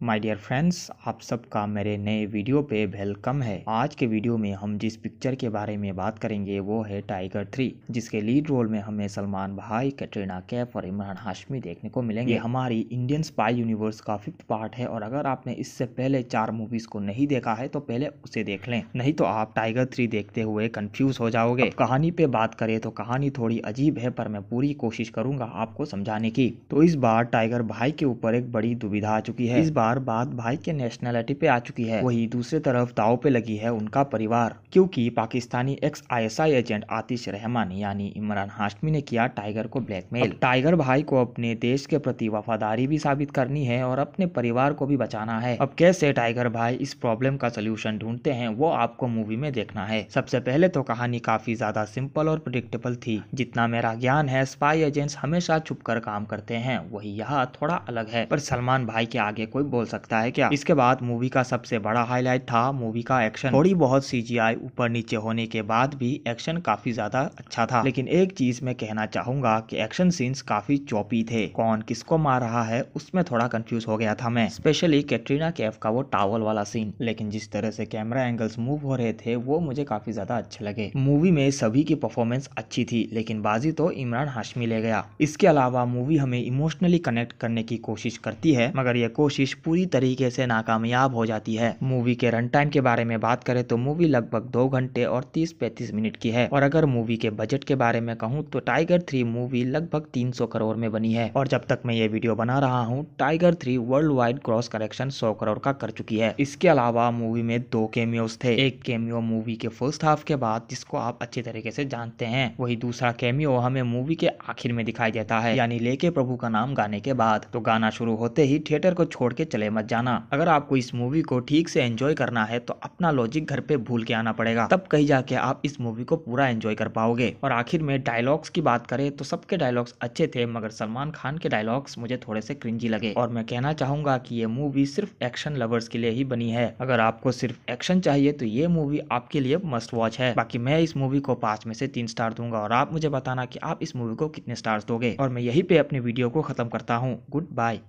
My dear friends आप सबका मेरे नए वीडियो पे वेलकम है। आज के वीडियो में हम जिस पिक्चर के बारे में बात करेंगे, वो है टाइगर थ्री जिसके लीड रोल में हमें सलमान भाई कैटरीना कैफ और इमरान हाशमी देखने को मिलेंगे। ये हमारी इंडियन स्पाई यूनिवर्स का फिफ्थ पार्ट है और अगर आपने इससे पहले चार मूवीज़ को नहीं देखा है तो पहले उसे देख लें। नहीं तो आप टाइगर थ्री देखते हुए कंफ्यूज हो जाओगे। कहानी पे बात करें तो कहानी थोड़ी अजीब है, पर मैं पूरी कोशिश करूँगा आपको समझाने की। तो इस बार टाइगर भाई के ऊपर एक बड़ी दुविधा आ चुकी है। इस बार बार बात भाई के नेशनैलिटी पे आ चुकी है। वही दूसरी तरफ़ दाव पे लगी है उनका परिवार। क्योंकि Pakistani ex ISI agent Atish Rahman, यानी इमरान हाशमी ने किया टाइगर को ब्लैकमेल टाइगर भाई को अपने देश के प्रति वफादारी भी साबित करनी है और अपने परिवार को भी बचाना है। अब कैसे टाइगर भाई इस प्रॉब्लम का सोल्यूशन ढूंढते हैं, वो आपको मूवी में देखना है। सबसे पहले तो कहानी काफ़ी ज़्यादा सिंपल और प्रिडिक्टेबल थी। जितना मेरा ज्ञान है स्पाई एजेंट्स हमेशा छुप कर काम करते हैं। वही यहाँ थोड़ा अलग है। पर सलमान भाई के आगे कोई बोल सकता है क्या? इसके बाद मूवी का सबसे बड़ा हाईलाइट था मूवी का एक्शन थोड़ी बहुत सीजीआई ऊपर नीचे होने के बाद भी एक्शन काफ़ी ज़्यादा अच्छा था। लेकिन एक चीज़ मैं कहना चाहूँगा कि एक्शन सीन्स काफ़ी चौपी थे। कौन किसको मार रहा है, उसमें थोड़ा कंफ्यूज हो गया था मैं। स्पेशली कैटरीना कैफ का वो टावल वाला सीन लेकिन जिस तरह से कैमरा एंगल्स मूव हो रहे थे, वो मुझे काफ़ी ज़्यादा अच्छे लगे। मूवी में सभी की परफॉर्मेंस अच्छी थी, लेकिन बाजी तो इमरान हाशमी ले गया। इसके अलावा मूवी हमें इमोशनली कनेक्ट करने की कोशिश करती है, मगर यह कोशिश पूरी तरीके से नाकामयाब हो जाती है। मूवी के रन टाइम के बारे में बात करें तो मूवी लगभग दो घंटे और तीस पैंतीस मिनट की है। और अगर मूवी के बजट के बारे में कहूँ तो टाइगर थ्री मूवी लगभग तीन सौ करोड़ में बनी है। और जब तक मैं ये वीडियो बना रहा हूँ Tiger three worldwide cross collection सौ करोड़ का कर चुकी है। इसके अलावा मूवी में दो केमियोज थे। एक केमियो मूवी के फ़र्स्ट हाफ़ के बाद, जिसको आप अच्छी तरीके से जानते हैं। वही दूसरा केमियो हमें मूवी के आखिर में दिखाई देता है। यानी लेके प्रभु का नाम गाने के बाद। तो गाना शुरू होते ही थिएटर को छोड़ के चले, मत जाना। अगर आपको इस मूवी को ठीक से एंजॉय करना है तो अपना लॉजिक घर पे भूल के आना पड़ेगा। तब कहीं जाके आप इस मूवी को पूरा एंजॉय कर पाओगे। और आखिर में डायलॉग्स की बात करें तो सबके डायलॉग्स अच्छे थे, मगर सलमान खान के डायलॉग्स मुझे थोड़े से क्रिंजी लगे। और मैं कहना चाहूँगा की ये मूवी सिर्फ़ एक्शन लवर्स के लिए ही बनी है। अगर आपको सिर्फ़ एक्शन चाहिए तो ये मूवी आपके लिए मस्ट वॉच है। बाकी मैं इस मूवी को पाँच में से तीन स्टार दूँगा, और आप मुझे बताना की आप इस मूवी को कितने स्टार्स दोगे। और मैं यही पे अपने वीडियो को खत्म करता हूँ। Good bye